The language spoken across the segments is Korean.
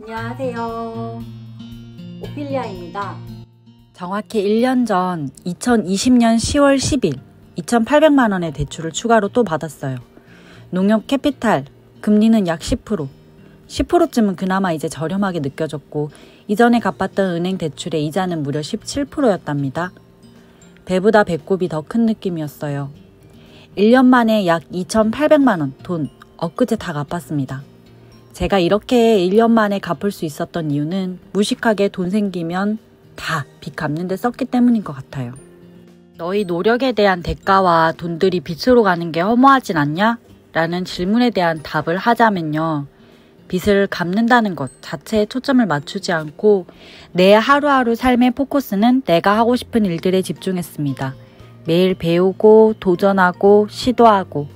안녕하세요. 오피리아입니다. 정확히 1년 전 2020년 10월 10일 2,800만 원의 대출을 추가로 또 받았어요. 농협 캐피탈 금리는 약 10%. 10%쯤은 그나마 이제 저렴하게 느껴졌고 이전에 갚았던 은행 대출의 이자는 무려 17%였답니다. 배보다 배꼽이 더 큰 느낌이었어요. 1년 만에 약 2,800만 원 돈 엊그제 다 갚았습니다. 제가 이렇게 1년 만에 갚을 수 있었던 이유는 무식하게 돈 생기면 다 빚 갚는데 썼기 때문인 것 같아요. 너희 노력에 대한 대가와 돈들이 빚으로 가는 게 허무하진 않냐? 라는 질문에 대한 답을 하자면요. 빚을 갚는다는 것 자체에 초점을 맞추지 않고 내 하루하루 삶의 포커스는 내가 하고 싶은 일들에 집중했습니다. 매일 배우고 도전하고 시도하고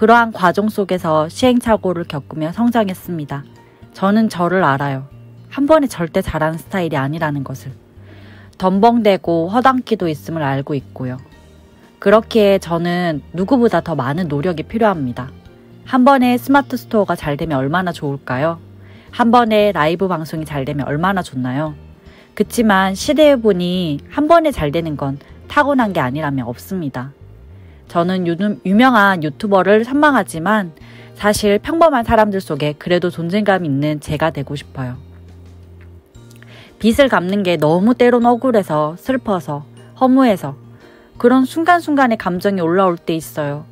그러한 과정 속에서 시행착오를 겪으며 성장했습니다. 저는 저를 알아요. 한 번에 절대 잘하는 스타일이 아니라는 것을. 덤벙대고 허당끼도 있음을 알고 있고요. 그렇기에 저는 누구보다 더 많은 노력이 필요합니다. 한 번에 스마트 스토어가 잘 되면 얼마나 좋을까요? 한 번에 라이브 방송이 잘 되면 얼마나 좋나요? 그치만 시대에 보니 한 번에 잘 되는 건 타고난 게 아니라면 없습니다. 저는 유, 유명한 유튜버를 선망하지만 사실 평범한 사람들 속에 그래도 존재감 있는 제가 되고 싶어요. 빚을 갚는 게 너무 때론 억울해서 슬퍼서 허무해서 그런 순간순간의 감정이 올라올 때 있어요.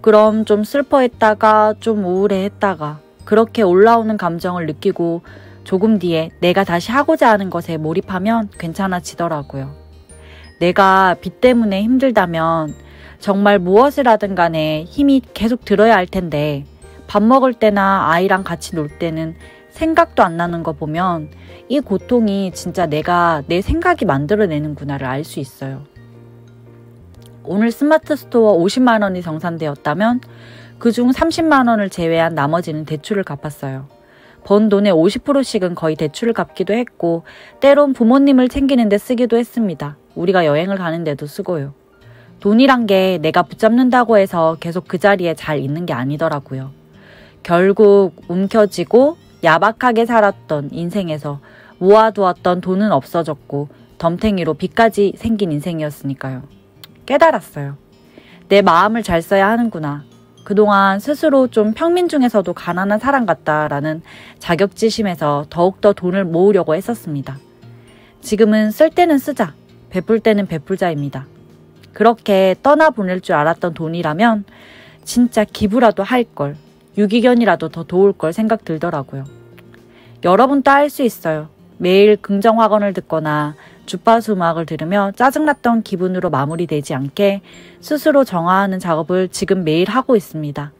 그럼 좀 슬퍼했다가 좀 우울해했다가 그렇게 올라오는 감정을 느끼고 조금 뒤에 내가 다시 하고자 하는 것에 몰입하면 괜찮아지더라고요. 내가 빚 때문에 힘들다면 정말 무엇을 하든 간에 힘이 계속 들어야 할 텐데 밥 먹을 때나 아이랑 같이 놀 때는 생각도 안 나는 거 보면 이 고통이 진짜 내가 내 생각이 만들어내는구나를 알 수 있어요. 오늘 스마트 스토어 50만 원이 정산되었다면 그중 30만 원을 제외한 나머지는 대출을 갚았어요. 번 돈의 50%씩은 거의 대출을 갚기도 했고 때론 부모님을 챙기는데 쓰기도 했습니다. 우리가 여행을 가는데도 쓰고요. 돈이란 게 내가 붙잡는다고 해서 계속 그 자리에 잘 있는 게 아니더라고요. 결국 움켜쥐고 야박하게 살았던 인생에서 모아두었던 돈은 없어졌고 덤탱이로 빚까지 생긴 인생이었으니까요. 깨달았어요. 내 마음을 잘 써야 하는구나. 그동안 스스로 좀 평민 중에서도 가난한 사람 같다라는 자격지심에서 더욱더 돈을 모으려고 했었습니다. 지금은 쓸 때는 쓰자, 베풀 때는 베풀자입니다. 그렇게 떠나보낼 줄 알았던 돈이라면 진짜 기부라도 할 걸, 유기견이라도 더 도울 걸 생각 들더라고요. 여러분도 할 수 있어요. 매일 긍정 확언을 듣거나 주파수 음악을 들으며 짜증났던 기분으로 마무리되지 않게 스스로 정화하는 작업을 지금 매일 하고 있습니다.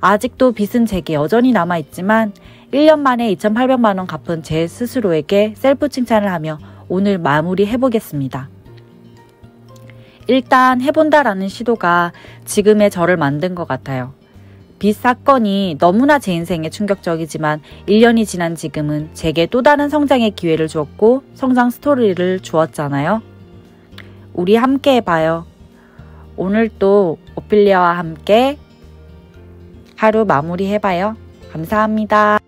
아직도 빚은 제게 여전히 남아있지만 1년 만에 2,800만원 갚은 제 스스로에게 셀프 칭찬을 하며 오늘 마무리 해보겠습니다. 일단 해본다라는 시도가 지금의 저를 만든 것 같아요. 빚 사건이 너무나 제 인생에 충격적이지만 1년이 지난 지금은 제게 또 다른 성장의 기회를 주었고 성장 스토리를 주었잖아요. 우리 함께 해봐요. 오늘 또 오피리아와 함께 하루 마무리 해봐요. 감사합니다.